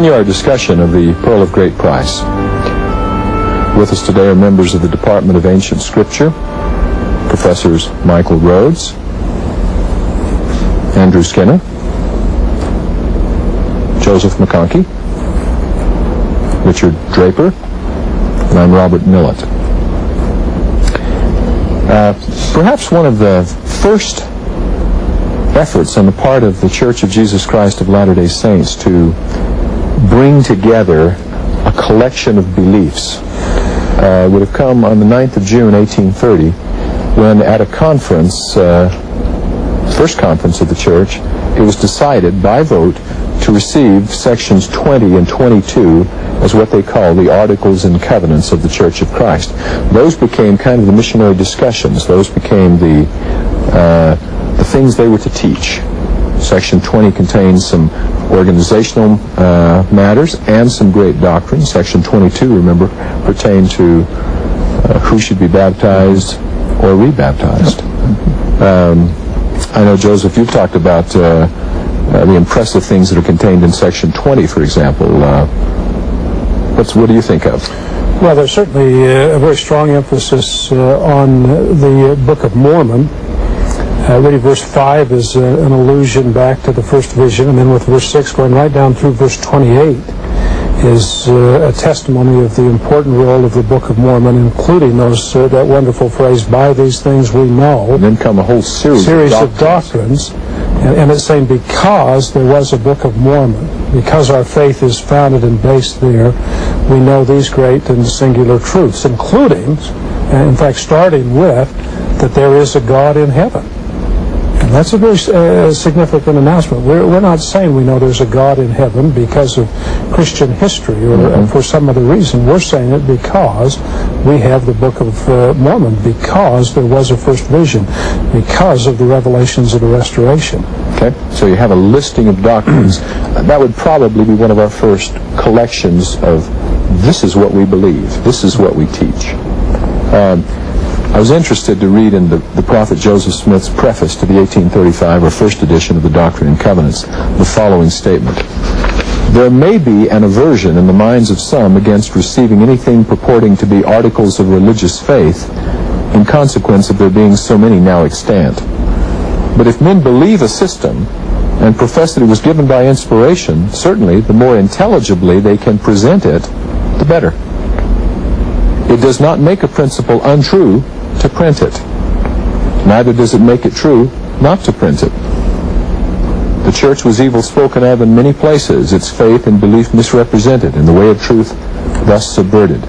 continue our discussion of the Pearl of Great Price. With us today are members of the Department of Ancient Scripture, Professors Michael Rhodes, Andrew Skinner, Joseph McConkie, Richard Draper, and I'm Robert Millet. Uh, perhaps one of the first efforts on the part of the Church of Jesus Christ of Latter-day Saints to bring together a collection of beliefs uh, would have come on the 9th of June 1830 when at a conference, uh, first conference of the church, it was decided by vote to receive sections 20 and 22 as what they call the Articles and Covenants of the Church of Christ. Those became kind of the missionary discussions. Those became the, uh, the things they were to teach. Section 20 contains some organizational uh, matters and some great doctrine. Section 22, remember, pertained to uh, who should be baptized or rebaptized. Um, I know, Joseph, you've talked about uh, uh, the impressive things that are contained in Section 20, for example. Uh, what's, what do you think of? Well, there's certainly uh, a very strong emphasis on the Book of Mormon. Uh, really, verse 5 is uh, an allusion back to the first vision, and then with verse 6 going right down through verse 28 is uh, a testimony of the important role of the Book of Mormon, including those uh, that wonderful phrase, by these things we know. And then come a whole series, series of doctrines. Of doctrines and, and it's saying because there was a Book of Mormon, because our faith is founded and based there, we know these great and singular truths, including, in fact, starting with, that there is a God in heaven. That's a very uh, significant announcement. We're, we're not saying we know there's a God in heaven because of Christian history or mm-hmm. for some other reason. We're saying it because we have the Book of uh, Mormon, because there was a first vision, because of the revelations of the Restoration. Okay, so you have a listing of doctrines. that would probably be one of our first collections of this is what we believe, this is what we teach. Um, I was interested to read in the, the prophet Joseph Smith's preface to the 1835 or first edition of the Doctrine and Covenants the following statement. There may be an aversion in the minds of some against receiving anything purporting to be articles of religious faith in consequence of there being so many now extant. But if men believe a system and profess that it was given by inspiration, certainly the more intelligibly they can present it, the better. It does not make a principle untrue to print it. Neither does it make it true not to print it. The church was evil spoken of in many places, its faith and belief misrepresented, and the way of truth thus subverted.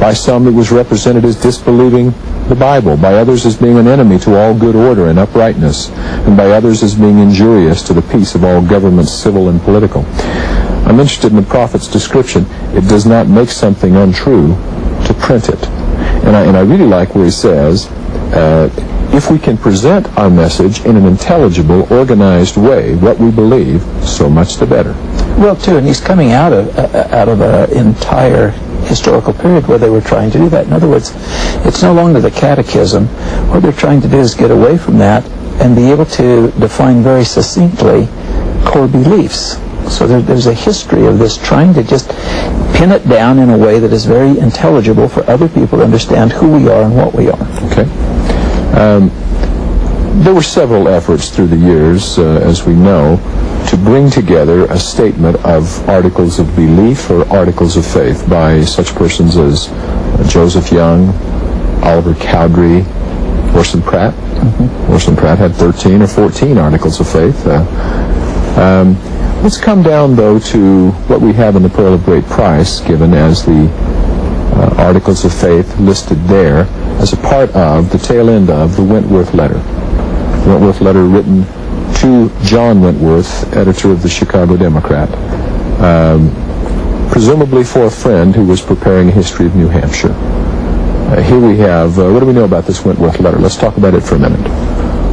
By some it was represented as disbelieving the Bible, by others as being an enemy to all good order and uprightness, and by others as being injurious to the peace of all governments, civil and political. I'm interested in the prophet's description. It does not make something untrue to print it. And I, and I really like where he says, uh, if we can present our message in an intelligible, organized way, what we believe, so much the better. Well, too, and he's coming out of uh, out of an entire historical period where they were trying to do that. In other words, it's no longer the catechism. What they're trying to do is get away from that and be able to define very succinctly core beliefs. So there, there's a history of this trying to just pin it down in a way that is very intelligible for other people to understand who we are and what we are. Okay. Um, there were several efforts through the years, uh, as we know, to bring together a statement of articles of belief or articles of faith by such persons as Joseph Young, Oliver Cowdery, Orson Pratt. Mm-hmm. Orson Pratt had 13 or 14 articles of faith. Uh, um, Let's come down, though, to what we have in the Pearl of Great Price, given as the uh, Articles of Faith listed there as a part of, the tail end of, the Wentworth Letter. Wentworth Letter written to John Wentworth, editor of the Chicago Democrat, um, presumably for a friend who was preparing a history of New Hampshire. Uh, here we have, uh, what do we know about this Wentworth Letter? Let's talk about it for a minute.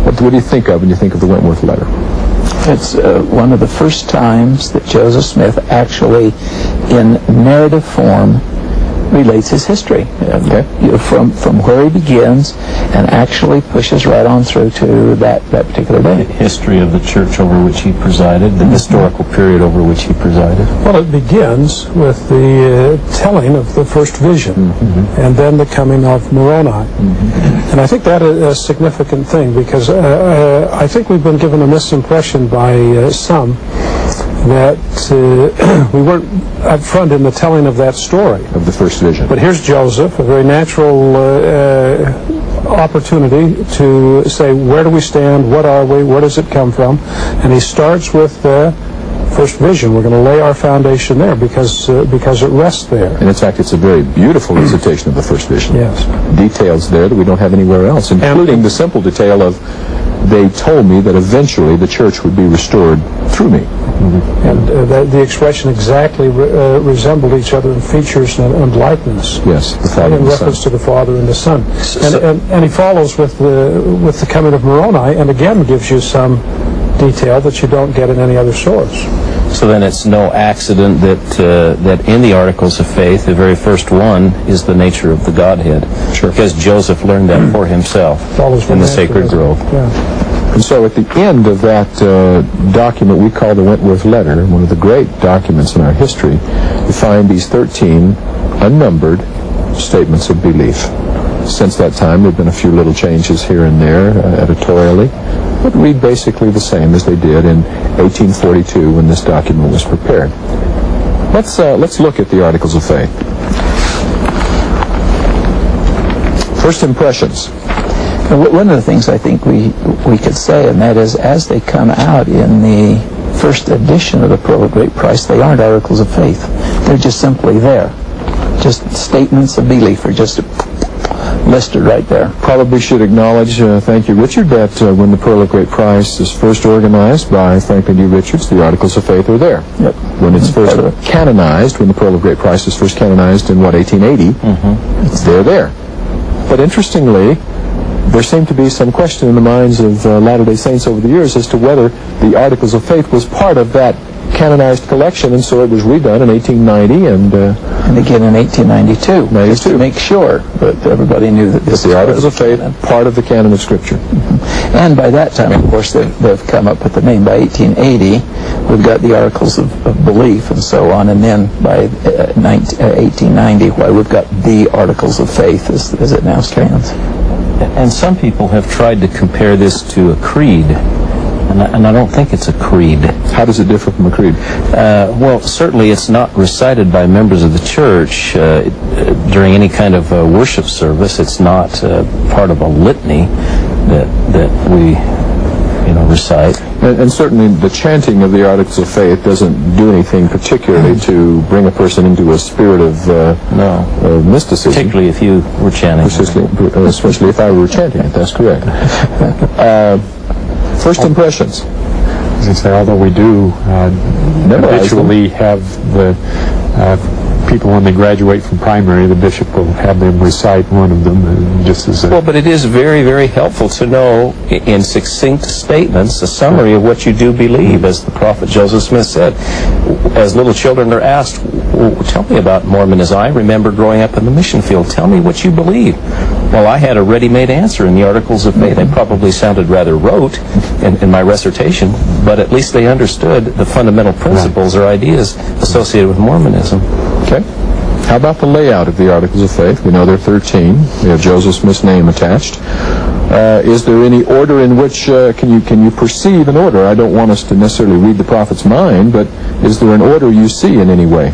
What, what do you think of when you think of the Wentworth Letter? It's uh, one of the first times that Joseph Smith actually, in narrative form, relates his history Okay. you know, from from where he begins and actually pushes right on through to that that particular day. history of the church over which he presided, the historical period over which he presided. Well, it begins with the uh, telling of the first vision and then the coming of Moroni. And I think that is a significant thing because uh, uh, I think we've been given a misimpression by uh, some that uh, we weren't up front in the telling of that story. Of the first vision. But here's Joseph, a very natural uh, uh, opportunity to say, where do we stand? What are we? Where does it come from? And he starts with the first vision. We're going to lay our foundation there because uh, because it rests there. And in fact, it's a very beautiful recitation of the first vision. Yes. Details there that we don't have anywhere else, including the simple detail of they told me that eventually the church would be restored through me. And uh, the, the expression exactly re, uh, resembled each other in features and, and likeness. Yes, the Father in and the reference Son. to the Father and the Son. And, so- and, and he follows with the, with the coming of Moroni and again gives you some detail that you don't get in any other source. So then it's no accident that uh, that in the Articles of Faith, the very first one is the nature of the Godhead. Sure. Because Joseph learned that for himself Follows in the Sacred Grove. Yeah. And so at the end of that uh, document we call the Wentworth Letter, one of the great documents in our history, you find these 13 unnumbered statements of belief. Since that time, there have been a few little changes here and there uh, editorially, but read basically the same as they did in 1842 when this document was prepared. Let's, uh, let's look at the Articles of Faith. First impressions. One of the things I think we we could say, and that is, as they come out in the first edition of the Pearl of Great Price, they aren't articles of faith. They're just simply there, just statements of belief, or just listed right there. probably should acknowledge, uh, thank you, Richard, that uh, when the Pearl of Great Price is first organized by Franklin D. Richards, the Articles of Faith are there. Yep. When it's first it. canonized, when the Pearl of Great Price is first canonized in, what, 1880, it's they're there. But interestingly, there seemed to be some question in the minds of uh, Latter-day Saints over the years as to whether the Articles of Faith was part of that canonized collection, and so it was redone in 1890, and uh, And again in 1892, just 92. to make sure that everybody knew that this the was Articles of Faith, canon. part of the canon of Scripture. And by that time, of course, they've, they've come up with the name. By 1880, we've got the Articles of, of Belief and so on. And then by uh, 19, uh, 1890, why we've got the Articles of Faith as, as it now stands. And some people have tried to compare this to a creed, and I, and I don't think it's a creed. How does it differ from a creed? Uh, well, certainly it's not recited by members of the church uh, during any kind of uh, worship service. It's not uh, part of a litany that that we, you know, recite. And, and certainly the chanting of the Articles of Faith doesn't do anything particularly to bring a person into a spirit of, uh, No. of mysticism. Particularly if you were chanting. Especially, uh, especially if I were chanting it, that's correct. Uh, first impressions. As I say, although we do uh, habitually have the uh, people when they graduate from primary, the bishop will have them recite one of them, and just as a Well, but it is very, very helpful to know in succinct statements a summary of what you do believe, as the prophet Joseph Smith said. As little children are asked, "W- tell me about Mormonism. I remember growing up in the mission field. Tell me what you believe. Well, I had a ready-made answer in the Articles of Faith. I probably sounded rather rote in, in my recitation, but at least they understood the fundamental principles or ideas associated with Mormonism. Okay. How about the layout of the Articles of Faith? We know there are 13. We have Joseph Smith's name attached. Uh, is there any order in which, uh, can you can you perceive an order? I don't want us to necessarily read the prophet's mind, but is there an order you see in any way?